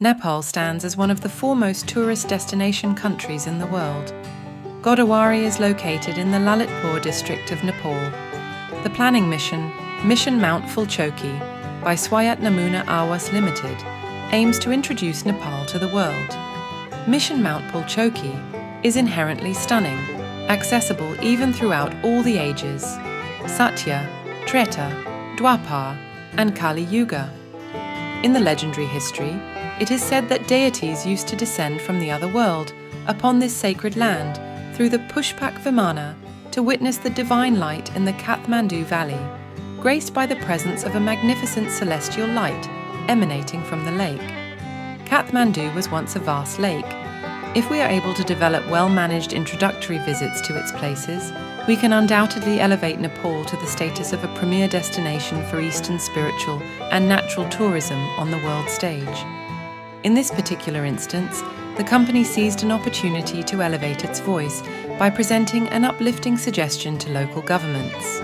Nepal stands as one of the foremost tourist destination countries in the world. Godawari is located in the Lalitpur district of Nepal. The planning mission, Mission Mount Phulchoki, by Swayat Namuna Aawas Limited, aims to introduce Nepal to the world. Mission Mount Phulchoki is inherently stunning, accessible even throughout all the ages Satya, Treta, Dwapar, and Kali Yuga. In the legendary history, it is said that deities used to descend from the other world upon this sacred land through the Pushpak Vimana to witness the divine light in the Kathmandu Valley, graced by the presence of a magnificent celestial light emanating from the lake. Kathmandu was once a vast lake. If we are able to develop well managed introductory visits to its places, we can undoubtedly elevate Nepal to the status of a premier destination for Eastern spiritual and natural tourism on the world stage. In this particular instance, the company seized an opportunity to elevate its voice by presenting an uplifting suggestion to local governments.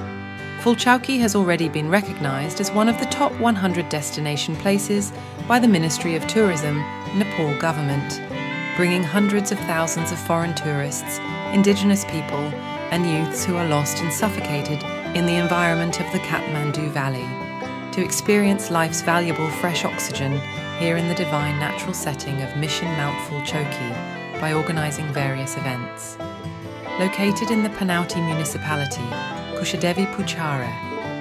Phulchoki has already been recognised as one of the top 100 destination places by the Ministry of Tourism, Nepal government, bringing hundreds of thousands of foreign tourists, indigenous people, and youths who are lost and suffocated in the environment of the Kathmandu Valley to experience life's valuable fresh oxygen here in the divine natural setting of Mission Mount Phulchoki by organising various events. Located in the Panauti municipality, Kushadevi Puchare,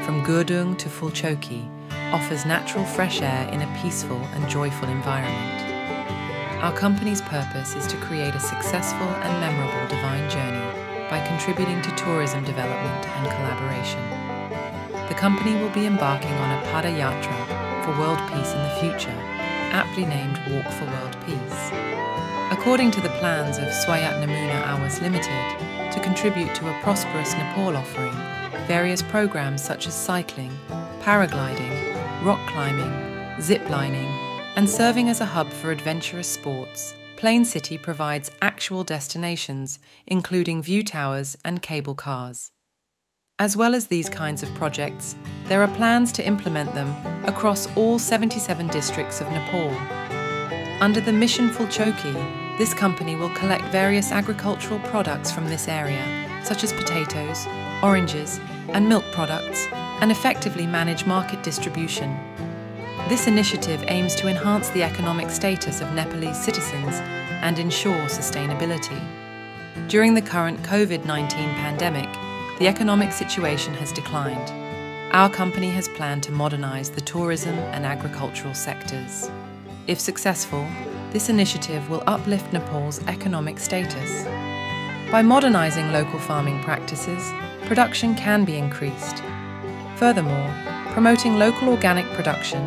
from Gurdung to Phulchoki, offers natural fresh air in a peaceful and joyful environment. Our company's purpose is to create a successful and memorable divine journey by contributing to tourism development and collaboration. The company will be embarking on a Pada Yatra for world peace in the future aptly named Walk for World Peace. According to the plans of Swayat Namuna Aawas Limited, to contribute to a prosperous Nepal offering, various programs such as cycling, paragliding, rock climbing, zip lining, and serving as a hub for adventurous sports, Plain City provides actual destinations, including view towers and cable cars. As well as these kinds of projects, there are plans to implement them across all 77 districts of Nepal. Under the Mission Phulchoki, this company will collect various agricultural products from this area, such as potatoes, oranges, and milk products, and effectively manage market distribution. This initiative aims to enhance the economic status of Nepalese citizens and ensure sustainability. During the current COVID 19 pandemic, the economic situation has declined. Our company has planned to modernise the tourism and agricultural sectors. If successful, this initiative will uplift Nepal's economic status. By modernising local farming practices, production can be increased. Furthermore, promoting local organic production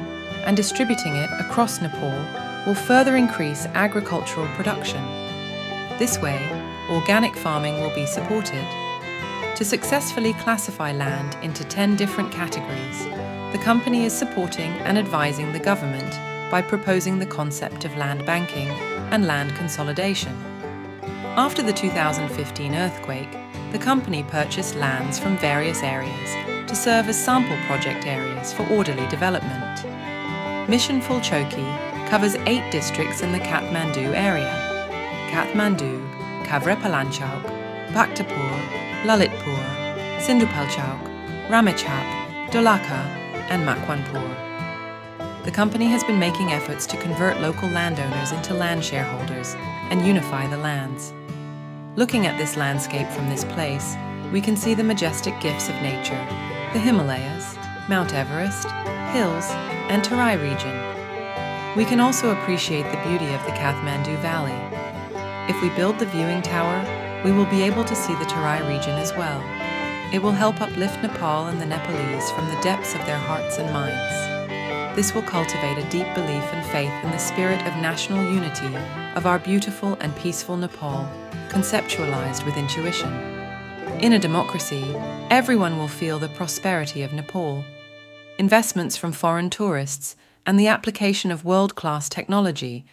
and distributing it across Nepal will further increase agricultural production. This way, organic farming will be supported to successfully classify land into 10 different categories, the company is supporting and advising the government by proposing the concept of land banking and land consolidation. After the 2015 earthquake, the company purchased lands from various areas to serve as sample project areas for orderly development. Mission Phulchoki covers eight districts in the Kathmandu area Kathmandu, Kavrepalanchok, Bhaktapur, Lalitpur, Sindhupalchok, Ramechhap, Dolakha, and Makwanpur. The company has been making efforts to convert local landowners into land shareholders and unify the lands. Looking at this landscape from this place, we can see the majestic gifts of nature, the Himalayas, Mount Everest, hills, and Terai region. We can also appreciate the beauty of the Kathmandu Valley. If we build the viewing tower, we will be able to see the Terai region as well. It will help uplift Nepal and the Nepalese from the depths of their hearts and minds. This will cultivate a deep belief and faith in the spirit of national unity of our beautiful and peaceful Nepal, conceptualized with intuition. In a democracy, everyone will feel the prosperity of Nepal. Investments from foreign tourists and the application of world class technology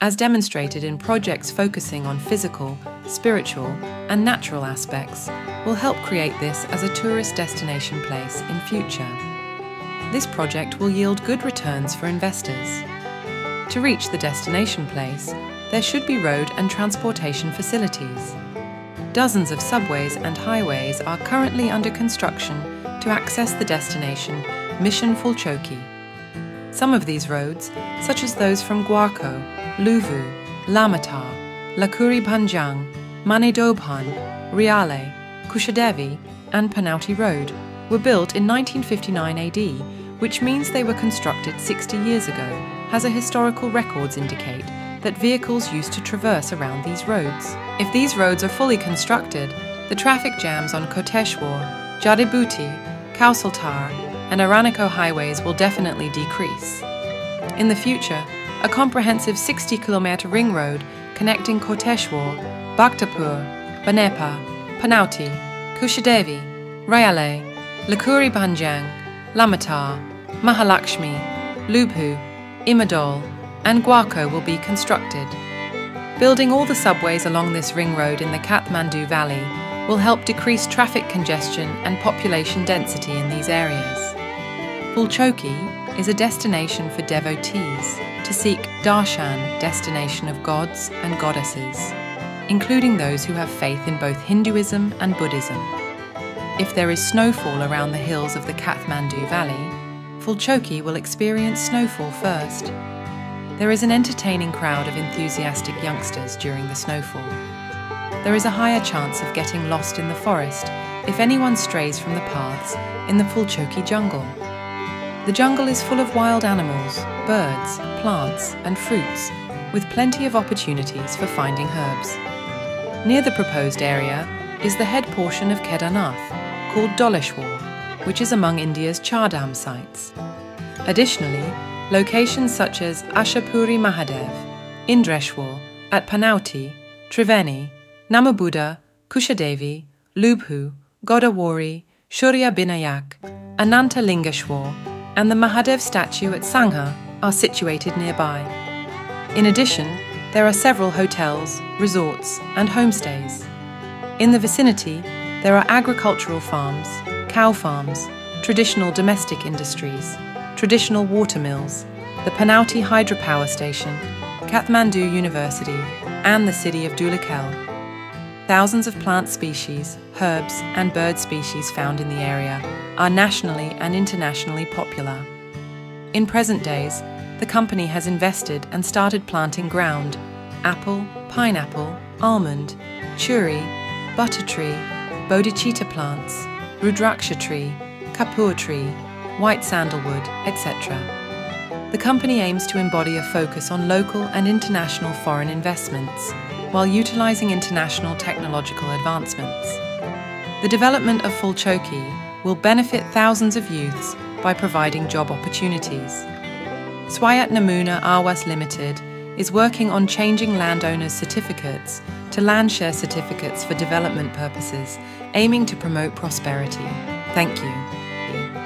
as demonstrated in projects focusing on physical, spiritual, and natural aspects, will help create this as a tourist destination place in future. This project will yield good returns for investors. To reach the destination place, there should be road and transportation facilities. Dozens of subways and highways are currently under construction to access the destination, Mission Phulchoki. Some of these roads, such as those from Gwarko, Lubhu, Lamatar, Lakuri Bhanjyang, Manedobhan, Ryale, Kushadevi, and Panauti Road, were built in 1959 AD, which means they were constructed 60 years ago, as the historical records indicate that vehicles used to traverse around these roads. If these roads are fully constructed, the traffic jams on Koteshwor, Jadibuti, Kausaltar, and Araniko highways will definitely decrease. In the future, a comprehensive 60 kilometer ring road connecting Koteshwor, Bhaktapur, Banepa, Panauti, Kushadevi, Ryale, Lakuri Bhanjyang, Lamatar, Mahalakshmi, Lubhu, Imadol, and Gwarko will be constructed. Building all the subways along this ring road in the Kathmandu Valley will help decrease traffic congestion and population density in these areas. Phulchoki is a destination for devotees to seek darshan, destination of gods and goddesses, including those who have faith in both Hinduism and Buddhism. If there is snowfall around the hills of the Kathmandu Valley, Phulchoki will experience snowfall first. There is an entertaining crowd of enthusiastic youngsters during the snowfall. There is a higher chance of getting lost in the forest if anyone strays from the paths in the Phulchoki jungle. The jungle is full of wild animals, birds, plants, and fruits, with plenty of opportunities for finding herbs. Near the proposed area is the head portion of Kedarnath, called Doleshwor, which is among India's Chardham sites. Additionally, locations such as Ashapuri Mahadev, Indreshwor, at Panauti, Triveni, Namobuddha, Kushadevi, Lubhu, Godawari, Shurya Binayak, Ananta Lingeshwor, and the Mahadev statue at Sangha are situated nearby. In addition, there are several hotels, resorts, and homestays. In the vicinity, there are agricultural farms, cow farms, traditional domestic industries, traditional water mills, the Panauti hydropower station, Kathmandu University, and the city of Dhulikhel. Thousands of plant species, herbs, and bird species found in the area are nationally and internationally popular. In present days, the company has invested and started planting ground, apple, pineapple, almond, churi, butter tree, bodhicitta plants, rudraksha tree, kapur tree, white sandalwood, etc. The company aims to embody a focus on local and international foreign investments while utilizing international technological advancements. The development of Phulchoki will benefit thousands of youths by providing job opportunities. Swayat Namuna Aawas Limited is working on changing landowners' certificates to land share certificates for development purposes, aiming to promote prosperity. Thank you.